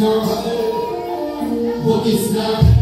Now, what is now?